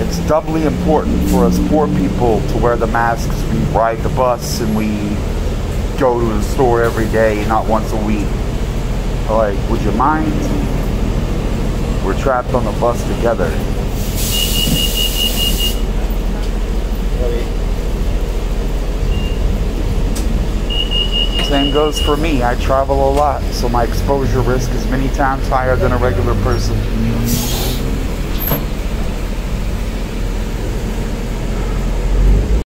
it's doubly important for us poor people to wear the masks. We ride the bus and we go to the store every day, not once a week. Like, would you mind? We're trapped on the bus together. Same goes for me. I travel a lot, so my exposure risk is many times higher than a regular person.